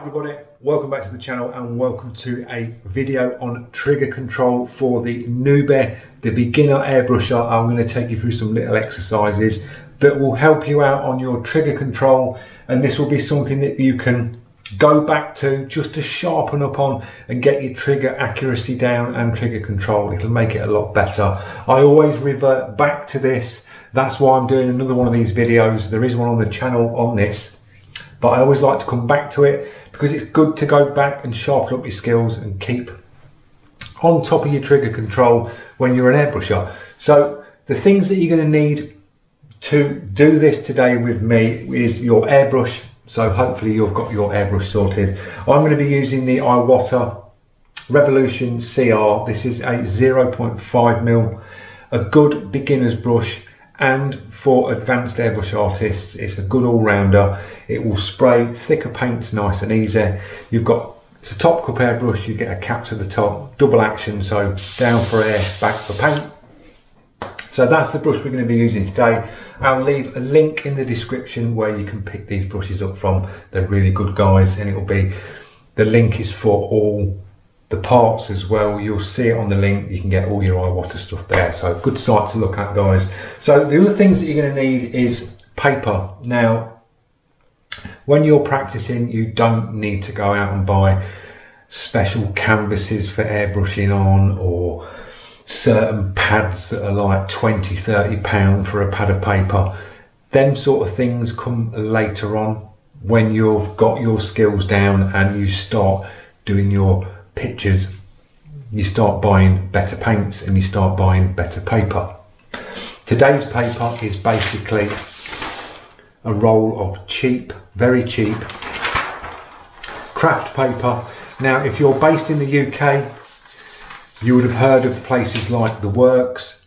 everybody, welcome back to the channel and welcome to a video on trigger control for the Nube, the beginner airbrusher. I'm going to take you through some little exercises that will help you out on your trigger control and this will be something that you can go back to just to sharpen up on and get your trigger accuracy down and trigger control. It'll make it a lot better. I always revert back to this. That's why I'm doing another one of these videos. There is one on the channel on this but I always like to come back to it because it's good to go back and sharpen up your skills and keep on top of your trigger control when you're an airbrusher. So the things that you're going to need to do this today with me is your airbrush. So hopefully you've got your airbrush sorted. I'm going to be using the Iwata Revolution CR. This is a 0.5 mil, a good beginner's brush and for advanced airbrush artists it's a good all-rounder. It will spray thicker paints nice and easy. You've got it's a top cup airbrush you get a cap to the top double action so down for air back for paint. So that's the brush we're going to be using today. I'll leave a link in the description where you can pick these brushes up from. They're really good guys and it'll be the link is for all the parts as well. You'll see it on the link. You can get all your Iwata stuff there. So good site to look at guys. So the other things that you're going to need is paper. Now when you're practicing you don't need to go out and buy special canvases for airbrushing on or certain pads that are like 20 30 pound for a pad of paper. Them sort of things come later on when you've got your skills down and you start doing your pictures, you start buying better paints and you start buying better paper. Today's paper is basically a roll of cheap, very cheap craft paper. Now, if you're based in the UK, you would have heard of places like The Works,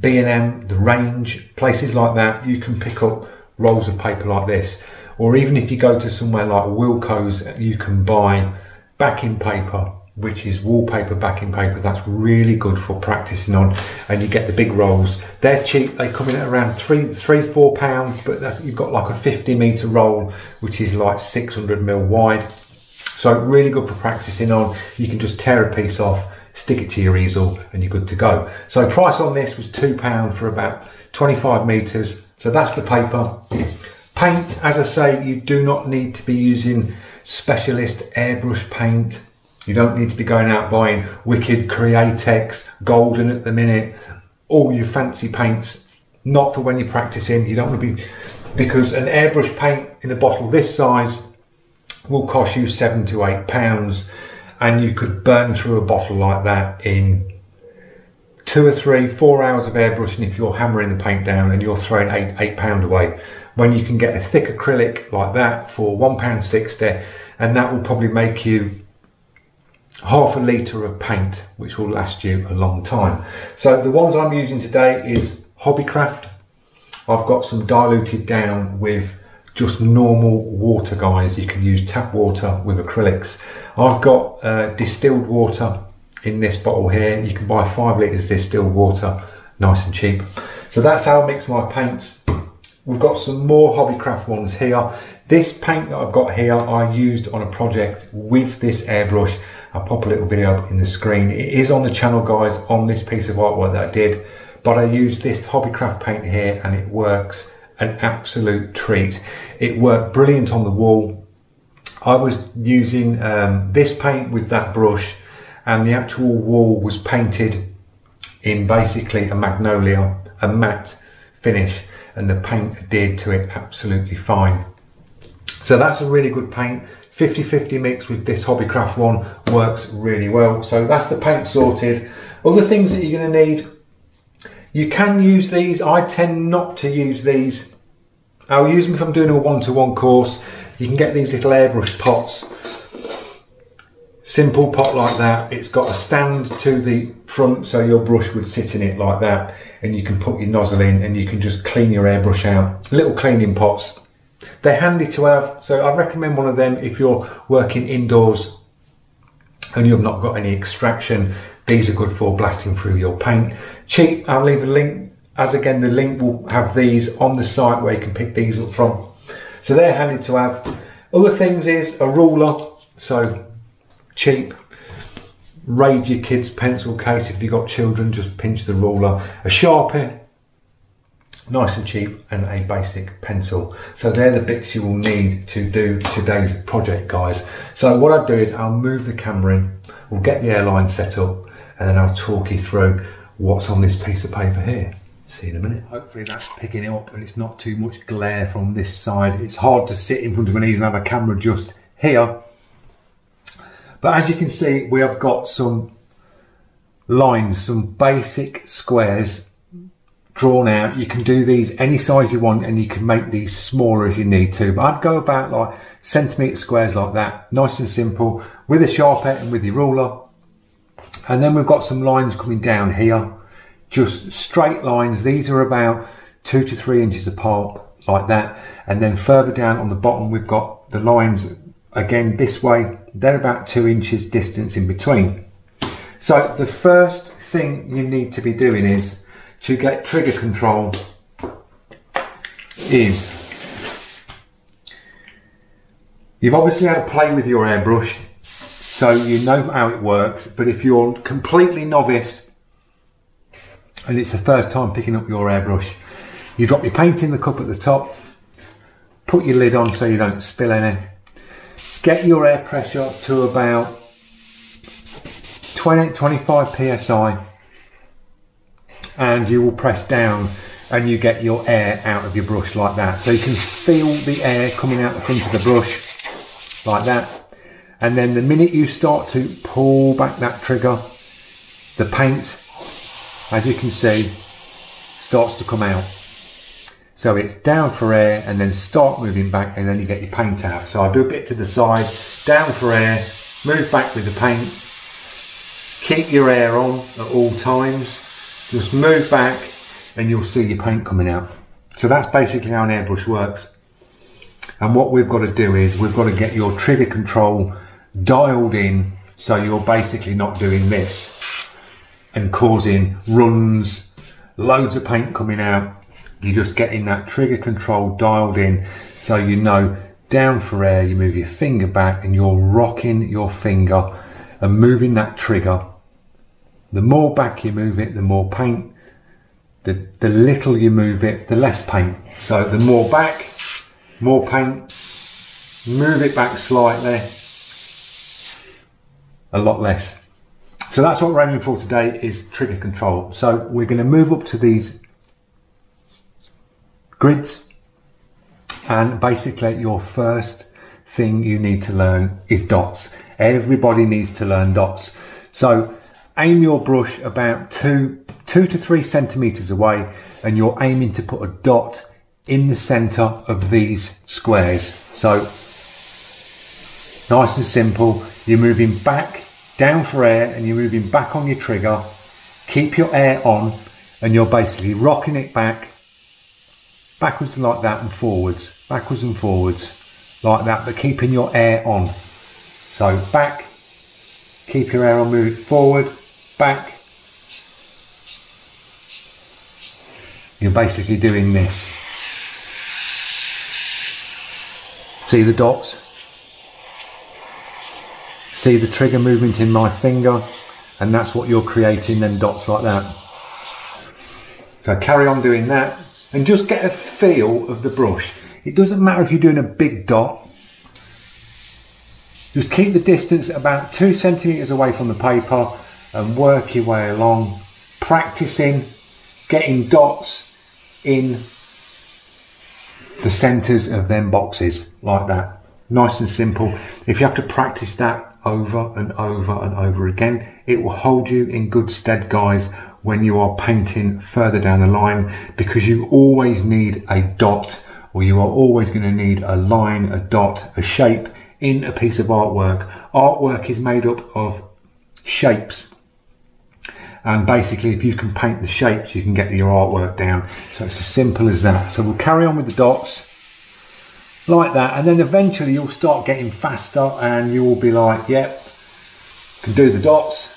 B&M, The Range, places like that. You can pick up rolls of paper like this. Or even if you go to somewhere like Wilko's, you can buy backing paper which is wallpaper backing paper that's really good for practicing on and you get the big rolls. They're cheap they come in at around three three four pounds but that's you've got like a 50 meter roll which is like 600 mil wide. So really good for practicing on. You can just tear a piece off stick it to your easel and you're good to go. So price on this was two pound for about 25 meters. So that's the paper paint as i say you do not need to be using specialist airbrush paint. You don't need to be going out buying wicked Createx, golden at the minute, all your fancy paints. Not for when you're practicing. You don't want to be, because an airbrush paint in a bottle this size will cost you seven to eight pounds and you could burn through a bottle like that in two or three, four hours of airbrushing if you're hammering the paint down and you're throwing eight, eight pound away. When you can get a thick acrylic like that for one pound sixty and that will probably make you half a litre of paint which will last you a long time. So the ones I'm using today is Hobbycraft. I've got some diluted down with just normal water guys. You can use tap water with acrylics. I've got uh, distilled water in this bottle here. You can buy five litres distilled water, nice and cheap. So that's how I mix my paints. We've got some more Hobbycraft ones here. This paint that I've got here, I used on a project with this airbrush. I'll pop a little video up in the screen. It is on the channel, guys, on this piece of artwork that I did. But I used this Hobbycraft paint here and it works an absolute treat. It worked brilliant on the wall. I was using um, this paint with that brush and the actual wall was painted in basically a magnolia, a matte finish and the paint adhered to it absolutely fine. So that's a really good paint. 50-50 mix with this Hobbycraft one works really well. So that's the paint sorted. Other things that you're going to need. You can use these. I tend not to use these. I'll use them if I'm doing a one-to-one -one course. You can get these little airbrush pots. Simple pot like that. It's got a stand to the front so your brush would sit in it like that. And you can put your nozzle in and you can just clean your airbrush out. Little cleaning pots they're handy to have, so I recommend one of them if you're working indoors and you've not got any extraction. These are good for blasting through your paint. Cheap, I'll leave a link. As again, the link will have these on the site where you can pick these up from. So they're handy to have. Other things is a ruler, so cheap. Raid your kids' pencil case if you've got children, just pinch the ruler. A Sharpie, nice and cheap, and a basic pencil. So they're the bits you will need to do today's project, guys. So what I'll do is I'll move the camera in, we'll get the airline set up, and then I'll talk you through what's on this piece of paper here. See you in a minute. Hopefully that's picking it up and it's not too much glare from this side. It's hard to sit in front of an easel and have a camera just here. But as you can see, we have got some lines, some basic squares drawn out. You can do these any size you want and you can make these smaller if you need to. But I'd go about like centimetre squares like that, nice and simple, with a Sharpie and with your ruler. And then we've got some lines coming down here just straight lines. These are about two to three inches apart like that. And then further down on the bottom, we've got the lines again this way. They're about two inches distance in between. So the first thing you need to be doing is to get trigger control is you've obviously had to play with your airbrush so you know how it works but if you're completely novice and it's the first time picking up your airbrush. You drop your paint in the cup at the top, put your lid on so you don't spill any. Get your air pressure to about 20, 25 psi and you will press down and you get your air out of your brush like that. So you can feel the air coming out the front of the brush like that. And then the minute you start to pull back that trigger, the paint as you can see, starts to come out. So it's down for air and then start moving back and then you get your paint out. So I'll do a bit to the side, down for air, move back with the paint, keep your air on at all times, just move back and you'll see your paint coming out. So that's basically how an airbrush works. And what we've got to do is we've got to get your trigger control dialed in so you're basically not doing this and causing runs, loads of paint coming out. You're just getting that trigger control dialed in so you know down for air, you move your finger back and you're rocking your finger and moving that trigger. The more back you move it, the more paint. The, the little you move it, the less paint. So the more back, more paint. Move it back slightly, a lot less. So that's what we're aiming for today is trigger control. So we're going to move up to these grids and basically your first thing you need to learn is dots. Everybody needs to learn dots. So aim your brush about two, two to three centimeters away and you're aiming to put a dot in the center of these squares. So nice and simple. You're moving back down for air and you're moving back on your trigger. Keep your air on and you're basically rocking it back, backwards like that and forwards, backwards and forwards like that, but keeping your air on. So back, keep your air on, move it forward, back. You're basically doing this. See the dots? see the trigger movement in my finger and that's what you're creating then dots like that so carry on doing that and just get a feel of the brush. It doesn't matter if you're doing a big dot. Just keep the distance about two centimeters away from the paper and work your way along. Practicing getting dots in the centers of them boxes like that. Nice and simple. If you have to practice that over and over and over again. It will hold you in good stead, guys, when you are painting further down the line because you always need a dot or you are always going to need a line, a dot, a shape in a piece of artwork. Artwork is made up of shapes. And basically, if you can paint the shapes, you can get your artwork down. So it's as simple as that. So we'll carry on with the dots like that and then eventually you'll start getting faster and you will be like yep can do the dots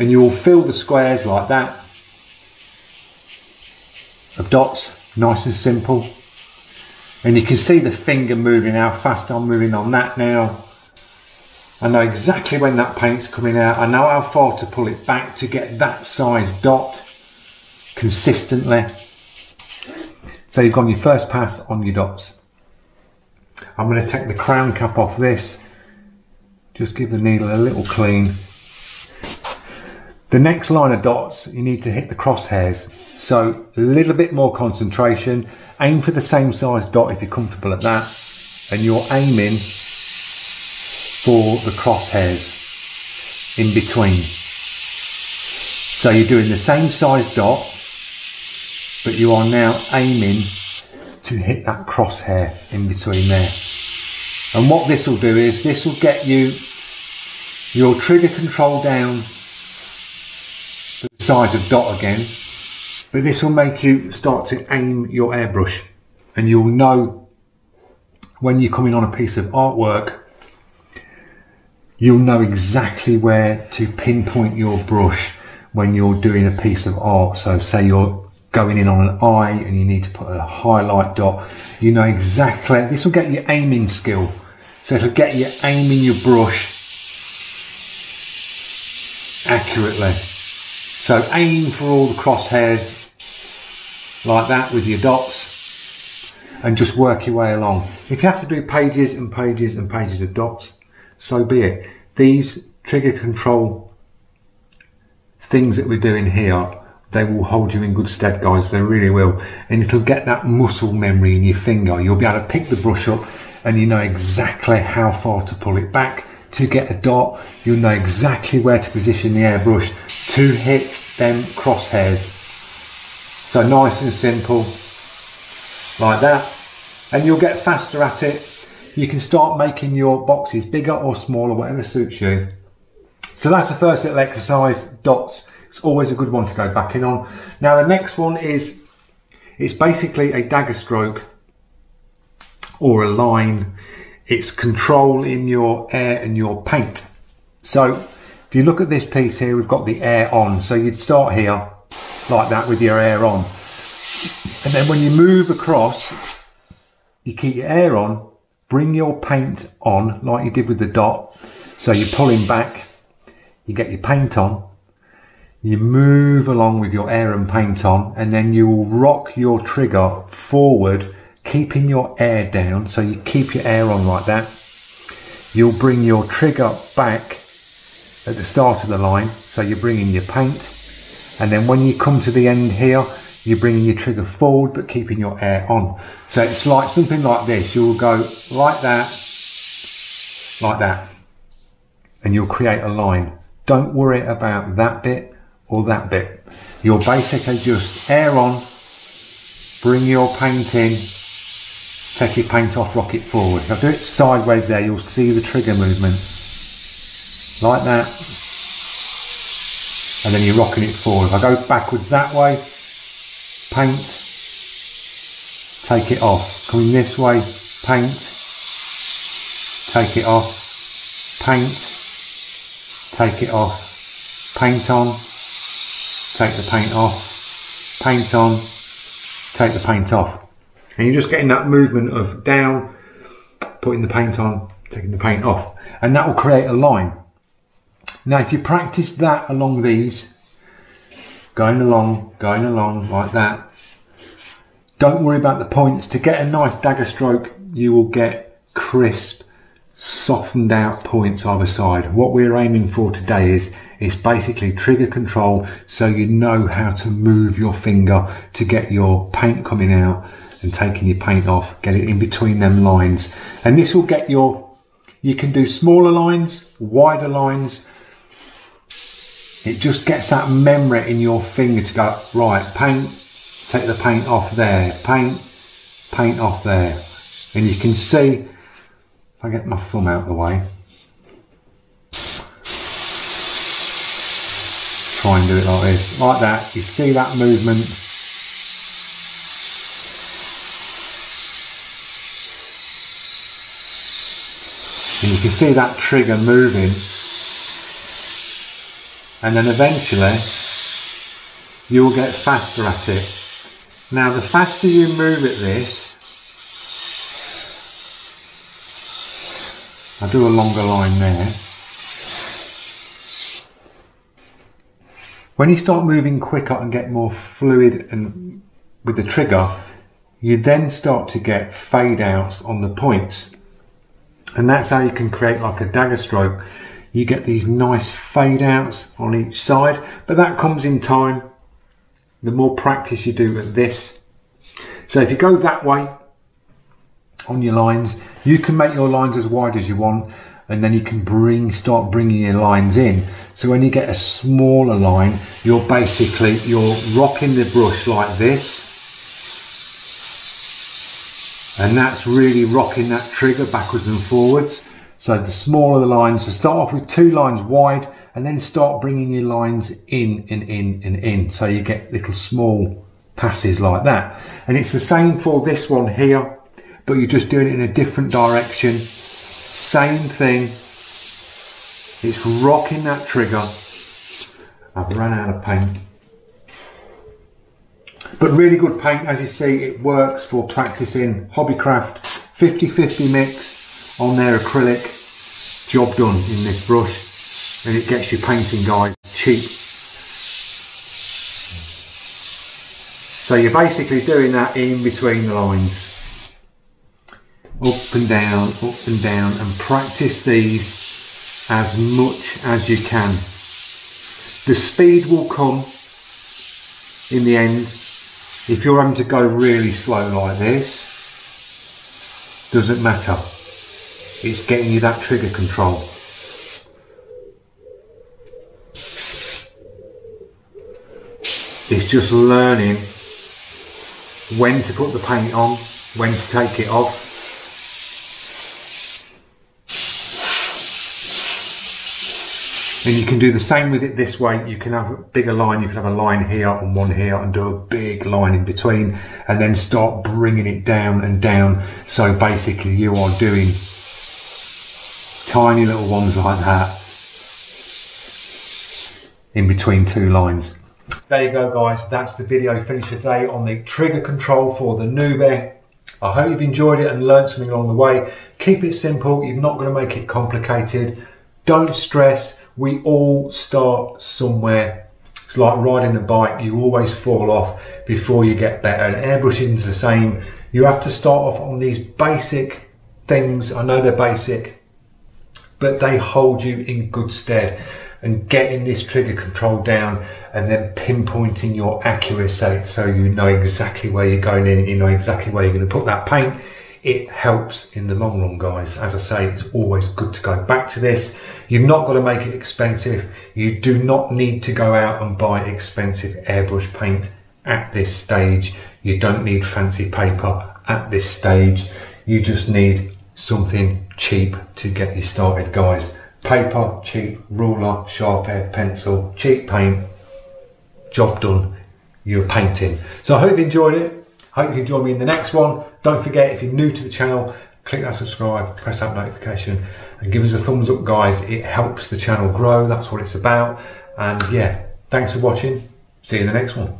and you will fill the squares like that of dots nice and simple And you can see the finger moving, how fast I'm moving on that now. I know exactly when that paint's coming out. I know how far to pull it back to get that size dot consistently. So you've got your first pass on your dots. I'm going to take the crown cap off this. Just give the needle a little clean. The next line of dots, you need to hit the crosshairs. So a little bit more concentration. Aim for the same size dot if you're comfortable at that. And you're aiming for the crosshairs in between. So you're doing the same size dot, but you are now aiming to hit that crosshair in between there. And what this will do is this will get you your trigger control down size of dot again. But this will make you start to aim your airbrush. And you'll know when you're coming on a piece of artwork you'll know exactly where to pinpoint your brush when you're doing a piece of art. So say you're going in on an eye and you need to put a highlight dot you know exactly this will get your aiming skill. So it'll get you aiming your brush accurately so aim for all the crosshairs like that with your dots and just work your way along. If you have to do pages and pages and pages of dots, so be it. These trigger control things that we're doing here, they will hold you in good stead guys, they really will. And it'll get that muscle memory in your finger. You'll be able to pick the brush up and you know exactly how far to pull it back to get a dot. You'll know exactly where to position the airbrush to hit them crosshairs. So nice and simple, like that. And you'll get faster at it. You can start making your boxes bigger or smaller, whatever suits you. So that's the first little exercise, dots. It's always a good one to go back in on. Now the next one is, it's basically a dagger stroke or a line it's control in your air and your paint. So if you look at this piece here, we've got the air on. So you'd start here like that with your air on. And then when you move across, you keep your air on, bring your paint on like you did with the dot. So you're pulling back, you get your paint on, you move along with your air and paint on, and then you will rock your trigger forward keeping your air down. So you keep your air on like that. You'll bring your trigger back at the start of the line. So you're bringing your paint. And then when you come to the end here, you're bringing your trigger forward, but keeping your air on. So it's like something like this. You'll go like that, like that, and you'll create a line. Don't worry about that bit or that bit. You'll basically just air on, bring your paint in, take your paint off, rock it forward. Now do it sideways there, you'll see the trigger movement. Like that. And then you're rocking it forward. If I go backwards that way, paint, take it off. Coming this way, paint, take it off, paint, take it off, paint on, take the paint off, paint on, take the paint off. And you're just getting that movement of down, putting the paint on, taking the paint off. And that will create a line. Now if you practice that along these, going along, going along like that, don't worry about the points. To get a nice dagger stroke, you will get crisp, softened out points either side. What we're aiming for today is it's basically trigger control so you know how to move your finger to get your paint coming out and taking your paint off, get it in between them lines. And this will get your, you can do smaller lines, wider lines. It just gets that memory in your finger to go, right, paint, take the paint off there, paint, paint off there. And you can see, if I get my thumb out of the way, try and do it like this, like that, you see that movement And you can see that trigger moving. And then eventually you'll get faster at it. Now the faster you move at this, I'll do a longer line there. When you start moving quicker and get more fluid and with the trigger, you then start to get fade outs on the points and that's how you can create like a dagger stroke. You get these nice fade outs on each side, but that comes in time. The more practice you do at this. So if you go that way on your lines, you can make your lines as wide as you want and then you can bring start bringing your lines in so when you get a smaller line you're basically you're rocking the brush like this and that's really rocking that trigger backwards and forwards so the smaller the lines so start off with two lines wide and then start bringing your lines in and in and in so you get little small passes like that and it's the same for this one here but you're just doing it in a different direction same thing. It's rocking that trigger. I've run out of paint. But really good paint, as you see, it works for practicing Hobbycraft 50-50 mix on their acrylic. Job done in this brush. And it gets you painting, guys, cheap. So you're basically doing that in between the lines up and down, up and down and practice these as much as you can. The speed will come in the end. If you're having to go really slow like this, doesn't matter. It's getting you that trigger control. It's just learning when to put the paint on, when to take it off, And you can do the same with it this way. You can have a bigger line. You can have a line here and one here and do a big line in between and then start bringing it down and down. So basically you are doing tiny little ones like that in between two lines. There you go guys, that's the video finished today on the trigger control for the Nube. I hope you've enjoyed it and learned something along the way. Keep it simple, you're not going to make it complicated. Don't stress, we all start somewhere. It's like riding a bike, you always fall off before you get better. And airbrushing is the same. You have to start off on these basic things. I know they're basic, but they hold you in good stead. And getting this trigger control down and then pinpointing your accuracy so you know exactly where you're going in, you know exactly where you're going to put that paint it helps in the long run guys as i say it's always good to go back to this you've not got to make it expensive. You do not need to go out and buy expensive airbrush paint at this stage. You don't need fancy paper at this stage. You just need something cheap to get you started guys. Paper cheap. Ruler sharp pencil cheap paint. Job done. You're painting. So i hope you enjoyed it. Hope you can join me in the next one. Don't forget, if you're new to the channel, click that subscribe, press that notification, and give us a thumbs up, guys. It helps the channel grow. That's what it's about. And yeah, thanks for watching. See you in the next one.